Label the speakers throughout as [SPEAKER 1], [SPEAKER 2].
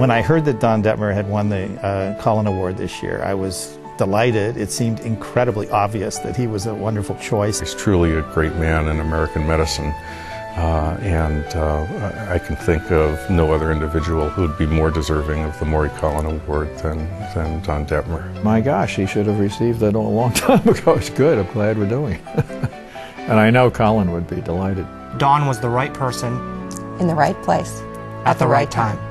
[SPEAKER 1] When I heard that Don Detmer had won the uh, Collen Award this year, I was delighted. It seemed incredibly obvious that he was a wonderful choice.
[SPEAKER 2] He's truly a great man in American medicine. Uh, and uh, I can think of no other individual who would be more deserving of the Maury Collen Award than, than Don Detmer.
[SPEAKER 3] My gosh, he should have received that a long time ago. It's good. I'm glad we're doing it. and I know Collen would be delighted.
[SPEAKER 4] Don was the right person
[SPEAKER 5] in the right place
[SPEAKER 4] at the right time.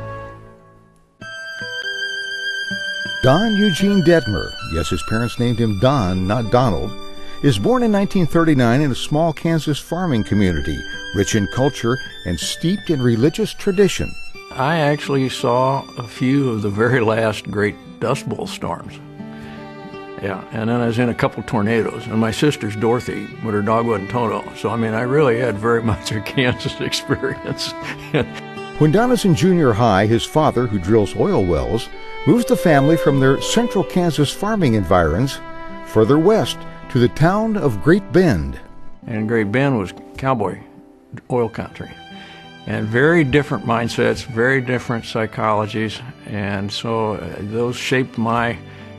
[SPEAKER 6] Don Eugene Detmer, yes, his parents named him Don, not Donald, is born in 1939 in a small Kansas farming community, rich in culture and steeped in religious tradition.
[SPEAKER 3] I actually saw a few of the very last great Dust Bowl storms. Yeah, and then I was in a couple tornadoes, and my sister's Dorothy, but her dog wasn't Toto. So, I mean, I really had very much a Kansas experience.
[SPEAKER 6] when Don is in junior high, his father, who drills oil wells, moves the family from their central Kansas farming environs further west to the town of Great Bend.
[SPEAKER 3] And Great Bend was cowboy oil country. And very different mindsets, very different psychologies, and so uh, those shaped my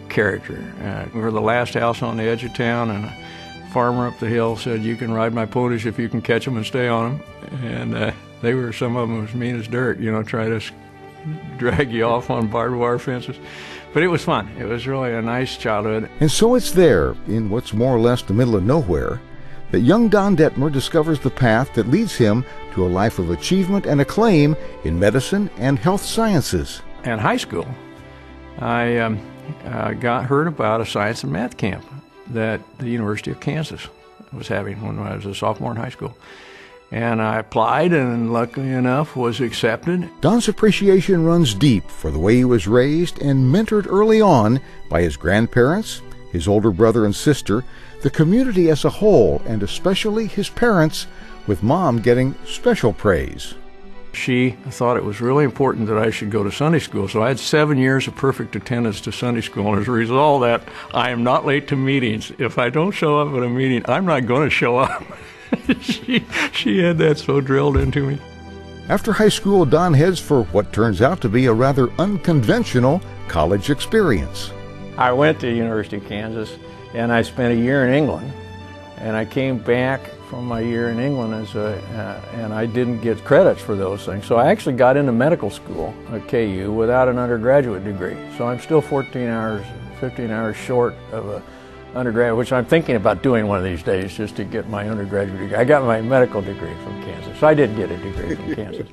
[SPEAKER 3] character. Uh, we were the last house on the edge of town, and a farmer up the hill said, "You can ride my ponies if you can catch them and stay on them." And uh, they were some of them as mean as dirt, you know, try to drag you off on barbed wire fences. But it was fun. It was really a nice childhood.
[SPEAKER 6] And so it's there, in what's more or less the middle of nowhere, that young Don Detmer discovers the path that leads him to a life of achievement and acclaim in medicine and health sciences.
[SPEAKER 3] In high school, I um, uh, got heard about a science and math camp that the University of Kansas was having when I was a sophomore in high school. And I applied and luckily enough was accepted.
[SPEAKER 6] Don's appreciation runs deep for the way he was raised and mentored early on by his grandparents, his older brother and sister, the community as a whole, and especially his parents, with mom getting special praise.
[SPEAKER 3] She thought it was really important that I should go to Sunday school, so I had seven years of perfect attendance to Sunday school. And as a result of that, I am not late to meetings. If I don't show up at a meeting, I'm not going to show up. she, she had that so drilled into me.
[SPEAKER 6] After high school, Don heads for what turns out to be a rather unconventional college experience.
[SPEAKER 3] I went to University of Kansas and I spent a year in England. And I came back from my year in England as a, uh, and I didn't get credits for those things. So I actually got into medical school at KU without an undergraduate degree. So I'm still 14 hours, 15 hours short of a undergraduate, which I'm thinking about doing one of these days just to get my undergraduate degree. I got my medical degree from Kansas, so I did get a degree from Kansas.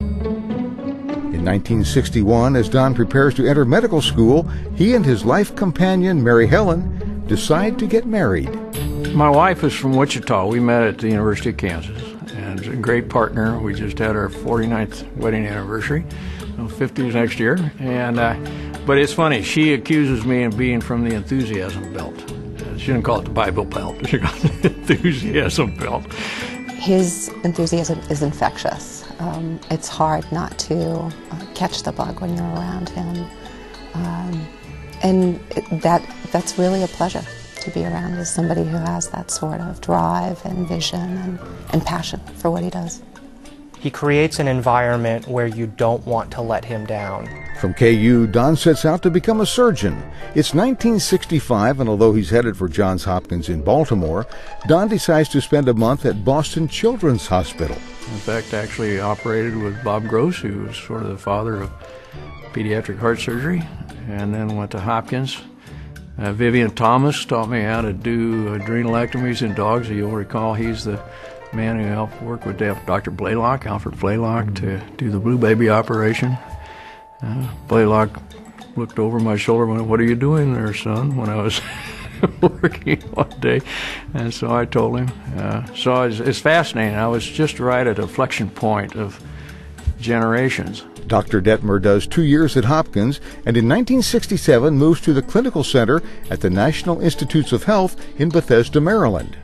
[SPEAKER 6] In 1961, as Don prepares to enter medical school, he and his life companion, Mary Helen, decide to get married.
[SPEAKER 3] My wife is from Wichita. We met at the University of Kansas, and a great partner. We just had our 49th wedding anniversary, 50s next year, and uh, but it's funny. She accuses me of being from the enthusiasm belt. She didn't call it the Bible belt. She called it the enthusiasm belt.
[SPEAKER 5] His enthusiasm is infectious. Um, it's hard not to uh, catch the bug when you're around him, um, and that that's really a pleasure to be around is somebody who has that sort of drive and vision and, and passion for what he does.
[SPEAKER 4] He creates an environment where you don't want to let him down.
[SPEAKER 6] From KU, Don sets out to become a surgeon. It's 1965, and although he's headed for Johns Hopkins in Baltimore, Don decides to spend a month at Boston Children's Hospital.
[SPEAKER 3] In fact, actually operated with Bob Gross, who was sort of the father of pediatric heart surgery, and then went to Hopkins. Uh, Vivian Thomas taught me how to do adrenalectomies in dogs. You'll recall he's the man who helped work with Dr. Blalock, Alfred Blalock, to do the Blue Baby operation. Uh, Blalock looked over my shoulder and went, What are you doing there, son? when I was working one day. And so I told him. Uh, so it's, it's fascinating. I was just right at a flexion point of generations.
[SPEAKER 6] Dr. Detmer does two years at Hopkins and in 1967 moves to the clinical center at the National Institutes of Health in Bethesda, Maryland.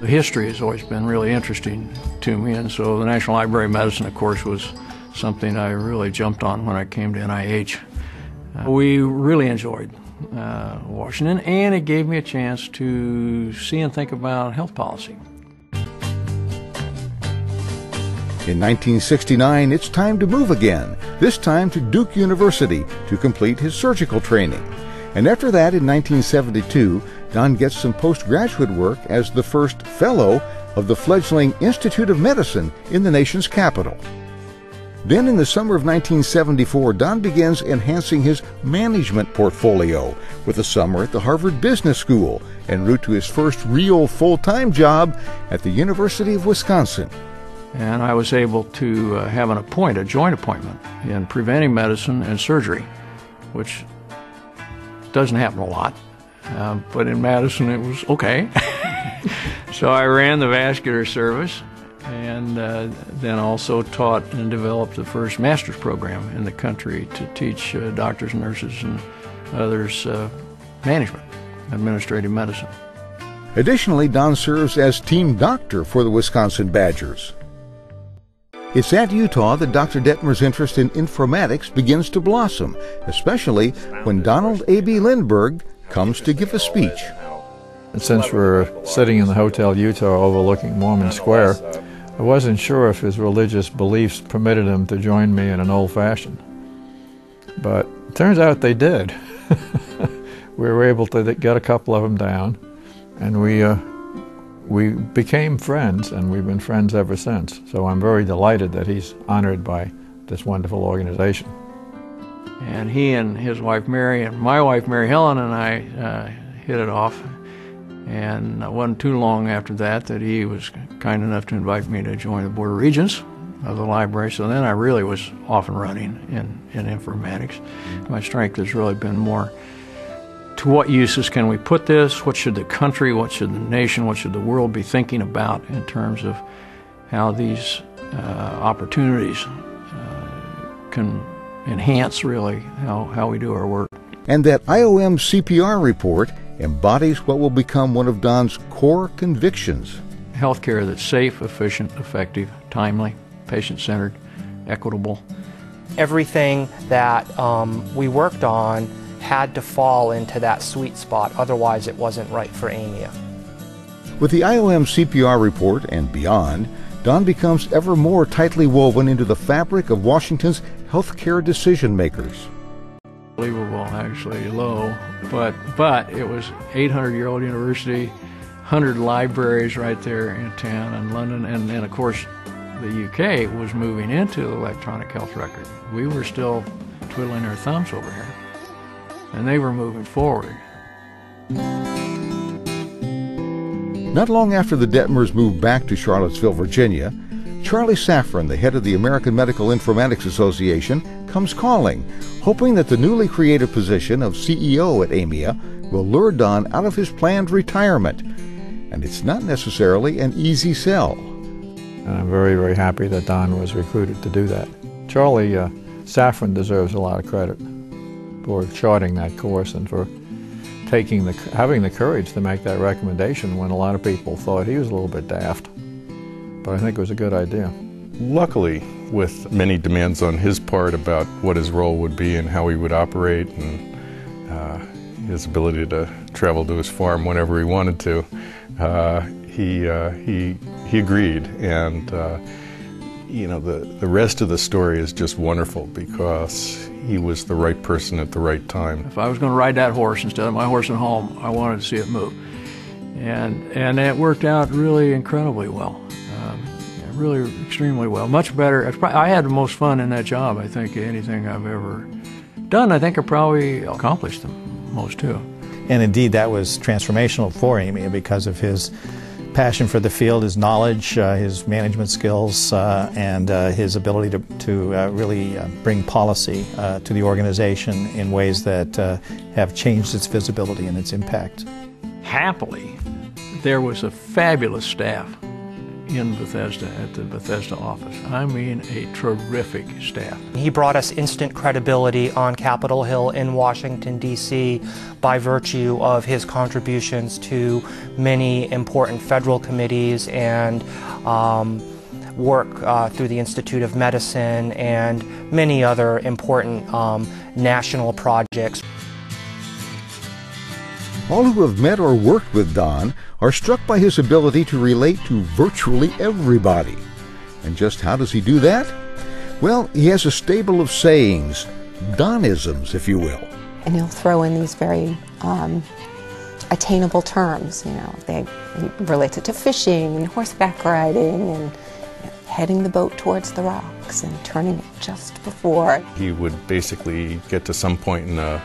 [SPEAKER 3] The history has always been really interesting to me, and so the National Library of Medicine, of course, was something I really jumped on when I came to NIH. Uh, we really enjoyed uh, Washington, and it gave me a chance to see and think about health policy.
[SPEAKER 6] In 1969, it's time to move again, this time to Duke University to complete his surgical training. And after that, in 1972, Don gets some postgraduate work as the first fellow of the fledgling Institute of Medicine in the nation's capital. Then, in the summer of 1974, Don begins enhancing his management portfolio with a summer at the Harvard Business School en route to his first real full time job at the University of Wisconsin.
[SPEAKER 3] And I was able to uh, have an appoint, a joint appointment in preventive medicine and surgery, which doesn't happen a lot. Uh, but in Madison, it was okay. so I ran the vascular service and uh, then also taught and developed the first master's program in the country to teach uh, doctors, nurses, and others uh, management, administrative medicine.
[SPEAKER 6] Additionally, Don serves as team doctor for the Wisconsin Badgers. It's at Utah that Dr. Detmer's interest in informatics begins to blossom, especially when Donald A.B. Lindberg comes to give a speech.
[SPEAKER 7] And since we're sitting in the Hotel Utah overlooking Mormon Square, I wasn't sure if his religious beliefs permitted him to join me in an old fashioned. But it turns out they did. we were able to get a couple of them down, and we, uh, we became friends, and we've been friends ever since. So I'm very delighted that he's honored by this wonderful organization.
[SPEAKER 3] And he and his wife Mary, and my wife Mary Helen, and I uh, hit it off and it wasn't too long after that that he was kind enough to invite me to join the Board of Regents of the library. So then I really was off and running in, in informatics. My strength has really been more to what uses can we put this? What should the country, what should the nation, what should the world be thinking about in terms of how these uh, opportunities uh, can enhance really how, how we do our work.
[SPEAKER 6] And that IOM CPR report embodies what will become one of Don's core convictions.
[SPEAKER 3] Healthcare that's safe, efficient, effective, timely, patient centered, equitable.
[SPEAKER 4] Everything that um, we worked on had to fall into that sweet spot, otherwise, it wasn't right for AMIA.
[SPEAKER 6] With the IOM CPR report and beyond, Don becomes ever more tightly woven into the fabric of Washington's healthcare decision makers
[SPEAKER 3] unbelievable, actually low, but but it was 800 year old university, 100 libraries right there in town in London, and then of course the UK was moving into electronic health record. We were still twiddling our thumbs over here, and they were moving forward.
[SPEAKER 6] Not long after the Detmers moved back to Charlottesville, Virginia, Charlie Safran, the head of the American Medical Informatics Association, comes calling, hoping that the newly created position of CEO at AMIA will lure Don out of his planned retirement. And it's not necessarily an easy sell.
[SPEAKER 7] And I'm very, very happy that Don was recruited to do that. Charlie uh, Safran deserves a lot of credit for charting that course and for taking the, having the courage to make that recommendation when a lot of people thought he was a little bit daft but I think it was a good idea.
[SPEAKER 2] Luckily, with many demands on his part about what his role would be and how he would operate and uh, his ability to travel to his farm whenever he wanted to, uh, he, uh, he, he agreed. And, uh, you know, the, the rest of the story is just wonderful because he was the right person at the right time.
[SPEAKER 3] If I was going to ride that horse instead of my horse at home, I wanted to see it move. And, and it worked out really incredibly well really extremely well. Much better. I had the most fun in that job, I think, anything I've ever done. I think I probably accomplished the most too.
[SPEAKER 1] And indeed, that was transformational for AMIA because of his passion for the field, his knowledge, uh, his management skills, uh, and uh, his ability to, to uh, really uh, bring policy uh, to the organization in ways that have changed its visibility and its impact.
[SPEAKER 3] Happily, there was a fabulous staff in Bethesda at the Bethesda office. I mean, a terrific staff.
[SPEAKER 4] He brought us instant credibility on Capitol Hill in Washington, D.C., by virtue of his contributions to many important federal committees and um, work uh, through the Institute of Medicine and many other important um, national projects.
[SPEAKER 6] All who have met or worked with Don are struck by his ability to relate to virtually everybody. And just how does he do that? Well, he has a stable of sayings, Donisms, if you will.
[SPEAKER 5] And he'll throw in these very um, attainable terms. You know, they relate it to fishing and horseback riding and heading the boat towards the rocks and turning it just before.
[SPEAKER 2] He would basically get to some point in a,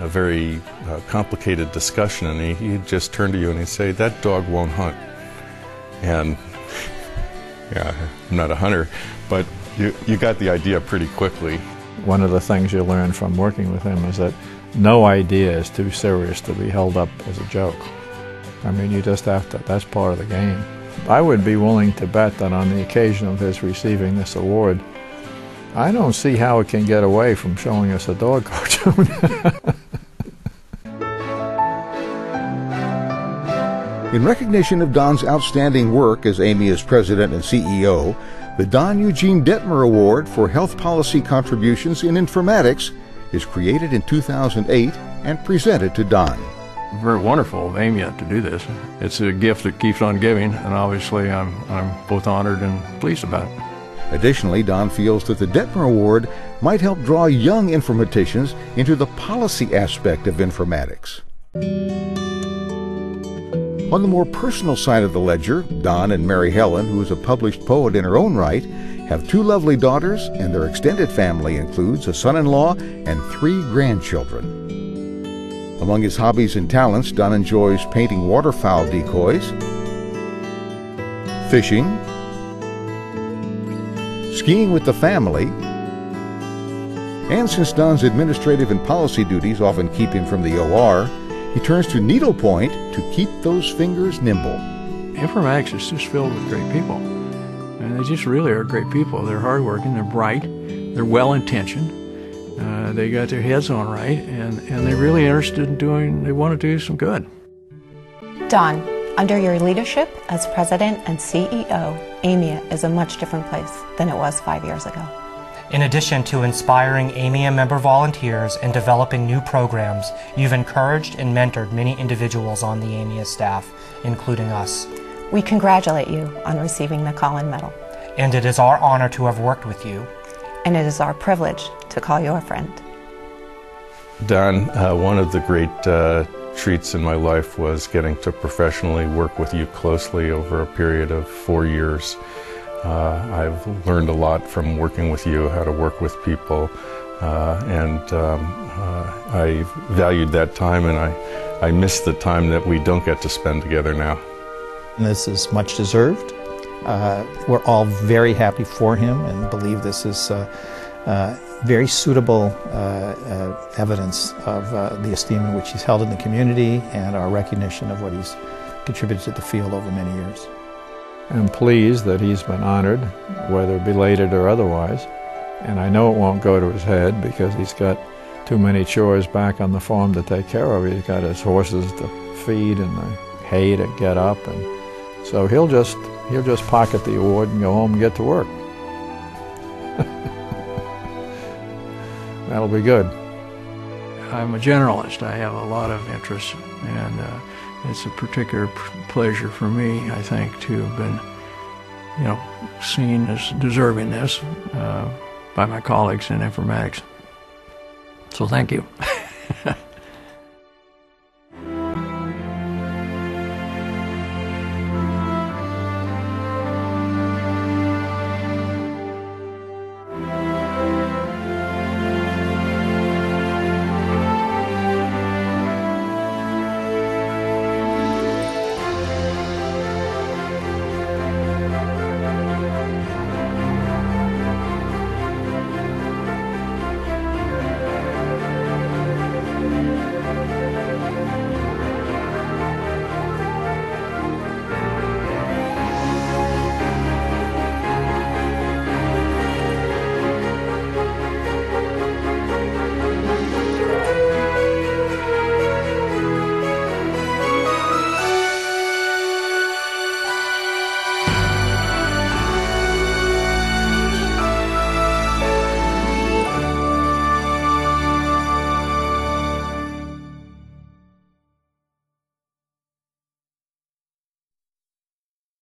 [SPEAKER 2] a very uh, complicated discussion and he, he'd just turn to you and he'd say, That dog won't hunt. And yeah, I'm not a hunter, but you, you got the idea pretty quickly.
[SPEAKER 7] One of the things you learn from working with him is that no idea is too serious to be held up as a joke. I mean, you just have to, that's part of the game. I would be willing to bet that on the occasion of his receiving this award, I don't see how it can get away from showing us a dog cartoon.
[SPEAKER 6] In recognition of Don's outstanding work as AMIA's president and CEO, the Don Eugene Detmer Award for Health Policy Contributions in Informatics is created in 2008 and presented to Don.
[SPEAKER 3] Very wonderful of AMIA to do this. It's a gift that keeps on giving, and obviously I'm, I'm both honored and pleased about it.
[SPEAKER 6] Additionally, Don feels that the Detmer Award might help draw young informaticians into the policy aspect of informatics. On the more personal side of the ledger, Don and Mary Helen, who is a published poet in her own right, have two lovely daughters, and their extended family includes a son in law and three grandchildren. Among his hobbies and talents, Don enjoys painting waterfowl decoys, fishing, skiing with the family, and since Don's administrative and policy duties often keep him from the OR, he turns to needlepoint to keep those fingers nimble.
[SPEAKER 3] Informatics is just filled with great people. And they just really are great people. They're hardworking, they're bright, they're well intentioned, uh, they got their heads on right, and, and they're really interested in doing, they want to do some good.
[SPEAKER 5] Don, under your leadership as president and CEO, AMIA is a much different place than it was five years ago.
[SPEAKER 4] In addition to inspiring AMIA member volunteers and developing new programs, you've encouraged and mentored many individuals on the AMIA staff, including us.
[SPEAKER 5] We congratulate you on receiving the Collen Medal.
[SPEAKER 4] And it is our honor to have worked with you.
[SPEAKER 5] And it is our privilege to call you a friend.
[SPEAKER 2] Don, uh, one of the great uh, treats in my life was getting to professionally work with you closely over a period of four years. Uh, I've learned a lot from working with you, how to work with people, uh, and um, uh, I valued that time and I, I miss the time that we don't get to spend together now.
[SPEAKER 1] This is much deserved. Uh, we're all very happy for him and believe this is uh, uh, very suitable evidence of the esteem in which he's held in the community and our recognition of what he's contributed to the field over many years.
[SPEAKER 7] I'm pleased that he's been honored, whether belated or otherwise. And I know it won't go to his head because he's got too many chores back on the farm to take care of. He's got his horses to feed and the hay to get up, and so he'll just he'll just pocket the award and go home and get to work. That'll be good.
[SPEAKER 3] I'm a generalist. I have a lot of interests, and uh, it's a particular pleasure for me, I think, to have been, you know, seen as deserving this uh, by my colleagues in informatics. So thank you.